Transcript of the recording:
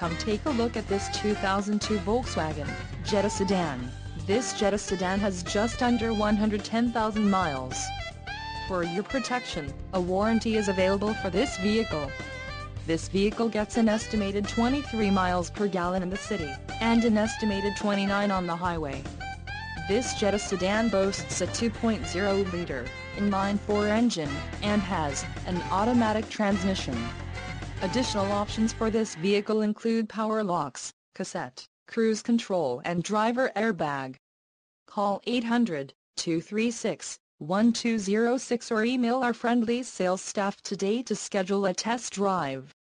Come take a look at this 2002 Volkswagen Jetta sedan. This Jetta sedan has just under 110,000 miles. For your protection, a warranty is available for this vehicle. This vehicle gets an estimated 23 miles per gallon in the city, and an estimated 29 on the highway. This Jetta sedan boasts a 2.0-liter, inline-four engine, and has an automatic transmission. Additional options for this vehicle include power locks, cassette, cruise control and driver airbag. Call 800-236-1206 or email our friendly sales staff today to schedule a test drive.